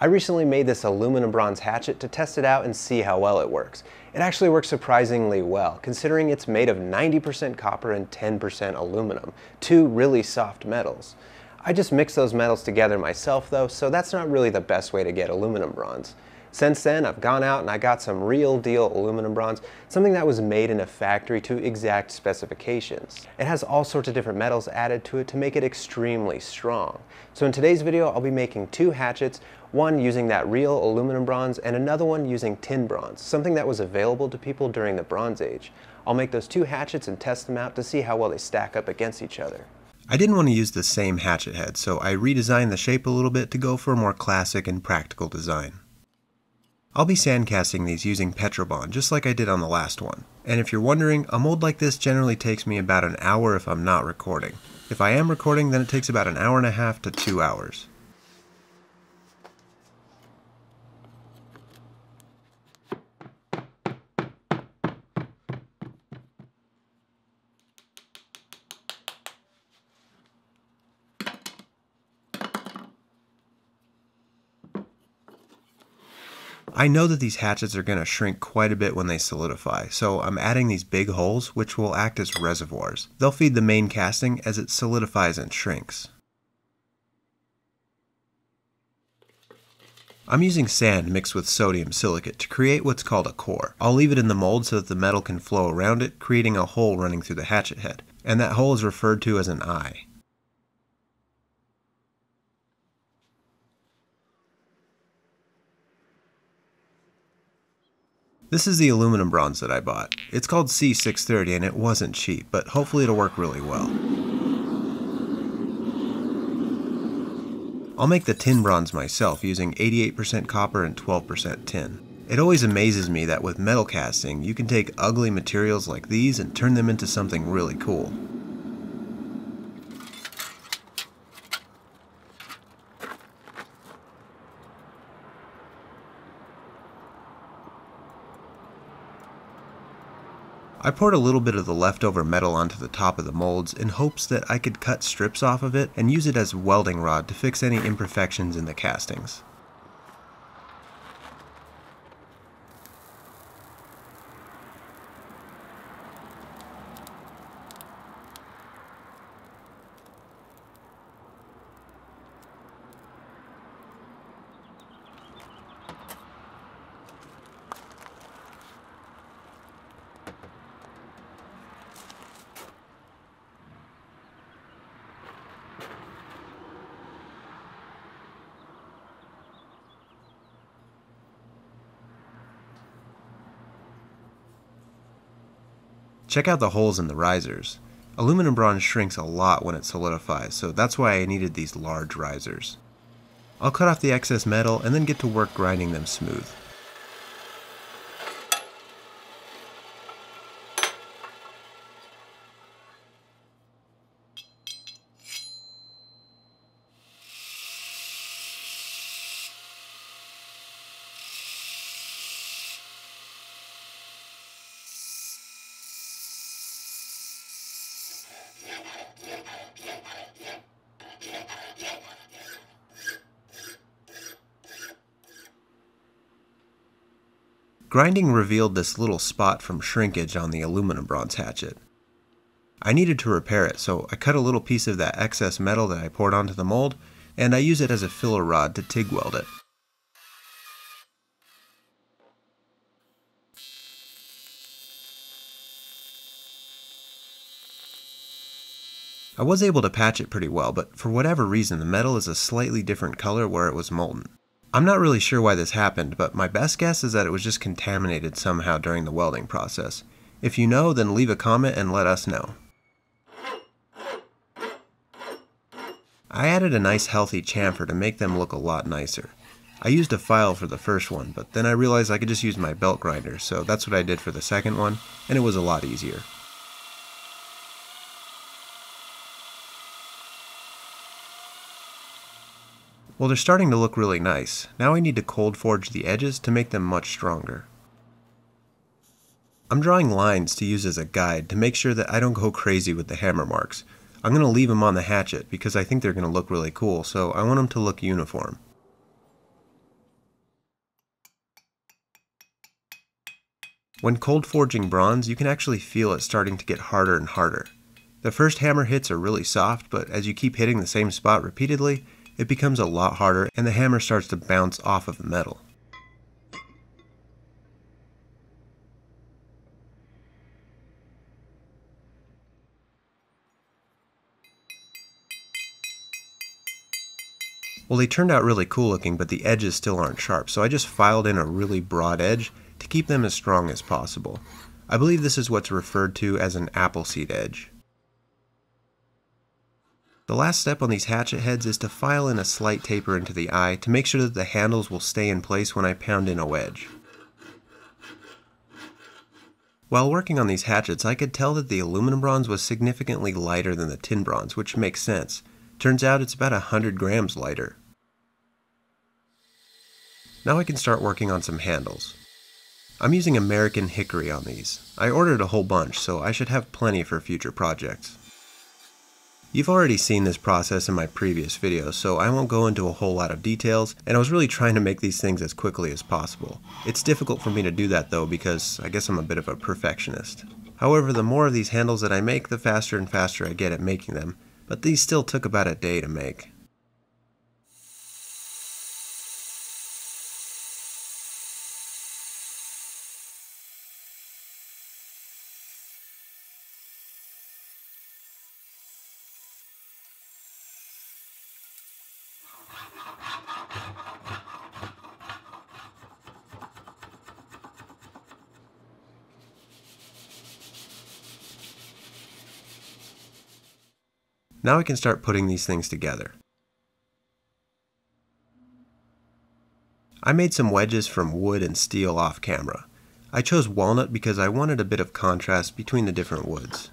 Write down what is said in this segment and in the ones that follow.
I recently made this aluminum bronze hatchet to test it out and see how well it works. It actually works surprisingly well, considering it's made of 90% copper and 10% aluminum, two really soft metals. I just mix those metals together myself though, so that's not really the best way to get aluminum bronze. Since then, I've gone out and I got some real deal aluminum bronze, something that was made in a factory to exact specifications. It has all sorts of different metals added to it to make it extremely strong. So in today's video, I'll be making two hatchets, one using that real aluminum bronze and another one using tin bronze, something that was available to people during the Bronze Age. I'll make those two hatchets and test them out to see how well they stack up against each other. I didn't want to use the same hatchet head, so I redesigned the shape a little bit to go for a more classic and practical design. I'll be sandcasting these using Petrobond, just like I did on the last one. And if you're wondering, a mold like this generally takes me about an hour if I'm not recording. If I am recording, then it takes about an hour and a half to two hours. I know that these hatchets are going to shrink quite a bit when they solidify, so I'm adding these big holes which will act as reservoirs. They'll feed the main casting as it solidifies and shrinks. I'm using sand mixed with sodium silicate to create what's called a core. I'll leave it in the mold so that the metal can flow around it, creating a hole running through the hatchet head, and that hole is referred to as an eye. This is the aluminum bronze that I bought. It's called C630 and it wasn't cheap, but hopefully it'll work really well. I'll make the tin bronze myself using 88% copper and 12% tin. It always amazes me that with metal casting, you can take ugly materials like these and turn them into something really cool. I poured a little bit of the leftover metal onto the top of the molds in hopes that I could cut strips off of it and use it as welding rod to fix any imperfections in the castings. Check out the holes in the risers. Aluminum bronze shrinks a lot when it solidifies, so that's why I needed these large risers. I'll cut off the excess metal and then get to work grinding them smooth. Grinding revealed this little spot from shrinkage on the aluminum bronze hatchet. I needed to repair it, so I cut a little piece of that excess metal that I poured onto the mold, and I use it as a filler rod to TIG weld it. I was able to patch it pretty well, but for whatever reason the metal is a slightly different color where it was molten. I'm not really sure why this happened, but my best guess is that it was just contaminated somehow during the welding process. If you know, then leave a comment and let us know. I added a nice healthy chamfer to make them look a lot nicer. I used a file for the first one, but then I realized I could just use my belt grinder, so that's what I did for the second one, and it was a lot easier. Well, they're starting to look really nice. Now I need to cold forge the edges to make them much stronger. I'm drawing lines to use as a guide to make sure that I don't go crazy with the hammer marks. I'm going to leave them on the hatchet because I think they're going to look really cool, so I want them to look uniform. When cold forging bronze, you can actually feel it starting to get harder and harder. The first hammer hits are really soft, but as you keep hitting the same spot repeatedly, it becomes a lot harder and the hammer starts to bounce off of the metal. Well, they turned out really cool looking, but the edges still aren't sharp, so I just filed in a really broad edge to keep them as strong as possible. I believe this is what's referred to as an appleseed edge. The last step on these hatchet heads is to file in a slight taper into the eye to make sure that the handles will stay in place when I pound in a wedge. While working on these hatchets, I could tell that the aluminum bronze was significantly lighter than the tin bronze, which makes sense. Turns out it's about 100 grams lighter. Now I can start working on some handles. I'm using American hickory on these. I ordered a whole bunch, so I should have plenty for future projects. You've already seen this process in my previous videos, so I won't go into a whole lot of details, and I was really trying to make these things as quickly as possible. It's difficult for me to do that though because I guess I'm a bit of a perfectionist. However, the more of these handles that I make, the faster and faster I get at making them, but these still took about a day to make. Now I can start putting these things together. I made some wedges from wood and steel off camera. I chose walnut because I wanted a bit of contrast between the different woods.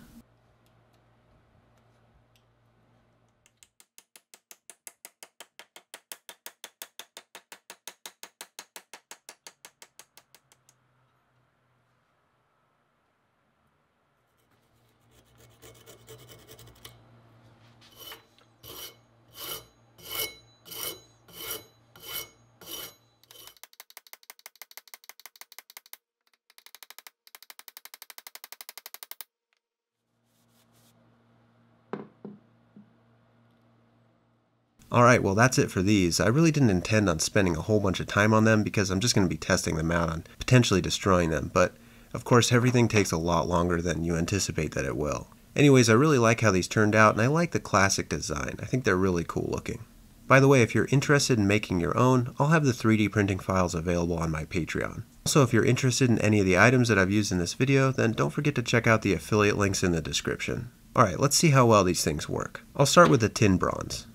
Alright, well that's it for these. I really didn't intend on spending a whole bunch of time on them because I'm just going to be testing them out on potentially destroying them, but of course everything takes a lot longer than you anticipate that it will. Anyways, I really like how these turned out and I like the classic design. I think they're really cool looking. By the way, if you're interested in making your own, I'll have the 3D printing files available on my Patreon. Also, if you're interested in any of the items that I've used in this video, then don't forget to check out the affiliate links in the description. Alright, let's see how well these things work. I'll start with the tin bronze.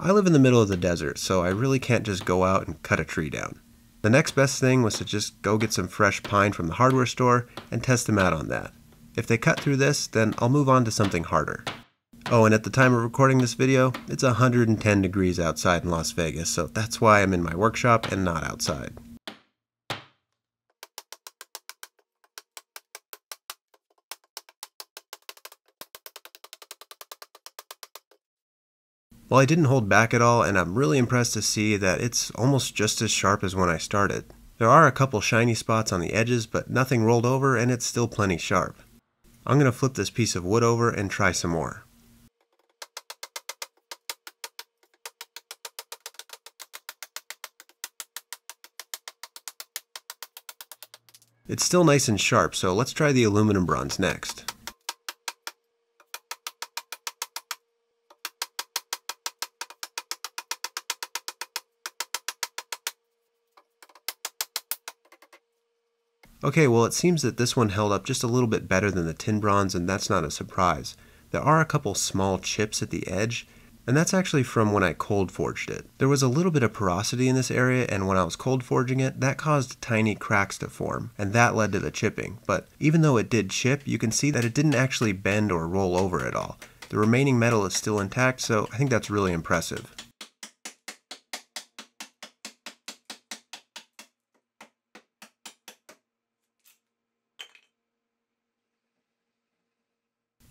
I live in the middle of the desert, so I really can't just go out and cut a tree down. The next best thing was to just go get some fresh pine from the hardware store and test them out on that. If they cut through this, then I'll move on to something harder. Oh, and at the time of recording this video, it's 110 degrees outside in Las Vegas, so that's why I'm in my workshop and not outside. Well, I didn't hold back at all, and I'm really impressed to see that it's almost just as sharp as when I started. There are a couple shiny spots on the edges, but nothing rolled over and it's still plenty sharp. I'm going to flip this piece of wood over and try some more. It's still nice and sharp, so let's try the aluminum bronze next. Okay, well it seems that this one held up just a little bit better than the tin bronze and that's not a surprise. There are a couple small chips at the edge, and that's actually from when I cold forged it. There was a little bit of porosity in this area and when I was cold forging it, that caused tiny cracks to form, and that led to the chipping. But even though it did chip, you can see that it didn't actually bend or roll over at all. The remaining metal is still intact, so I think that's really impressive.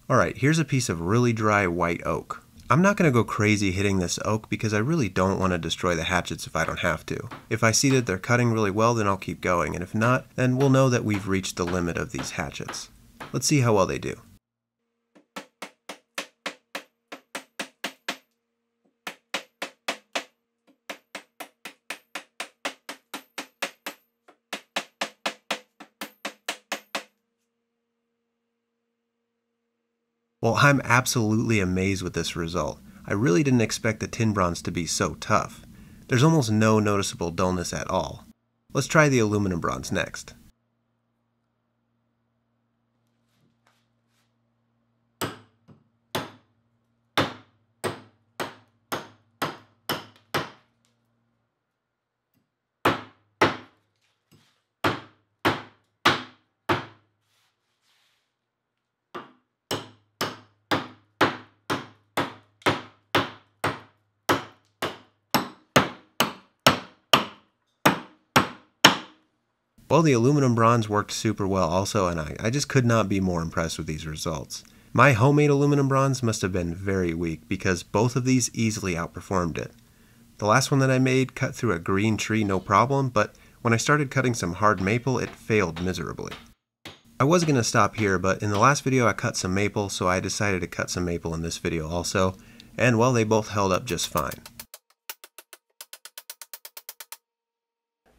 Alright, here's a piece of really dry white oak. I'm not going to go crazy hitting this oak because I really don't want to destroy the hatchets if I don't have to. If I see that they're cutting really well, then I'll keep going, and if not, then we'll know that we've reached the limit of these hatchets. Let's see how well they do. Well, I'm absolutely amazed with this result. I really didn't expect the tin bronze to be so tough. There's almost no noticeable dullness at all. Let's try the aluminum bronze next. Well, the aluminum bronze worked super well also, and I, I just could not be more impressed with these results. My homemade aluminum bronze must have been very weak because both of these easily outperformed it. The last one that I made cut through a green tree no problem, but when I started cutting some hard maple, it failed miserably. I was going to stop here, but in the last video I cut some maple, so I decided to cut some maple in this video also, and well, they both held up just fine.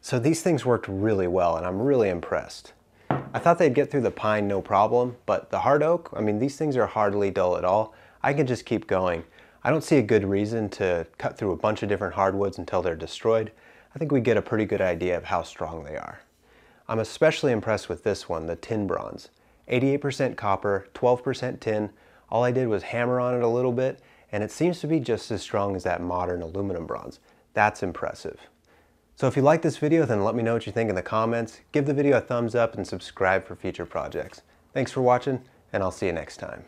So these things worked really well and I'm really impressed. I thought they'd get through the pine no problem, but the hard oak, I mean, these things are hardly dull at all. I can just keep going. I don't see a good reason to cut through a bunch of different hardwoods until they're destroyed. I think we get a pretty good idea of how strong they are. I'm especially impressed with this one, the tin bronze. 88% copper, 12% tin. All I did was hammer on it a little bit, and it seems to be just as strong as that modern aluminum bronze. That's impressive. So if you like this video, then let me know what you think in the comments. Give the video a thumbs up and subscribe for future projects. Thanks for watching, and I'll see you next time.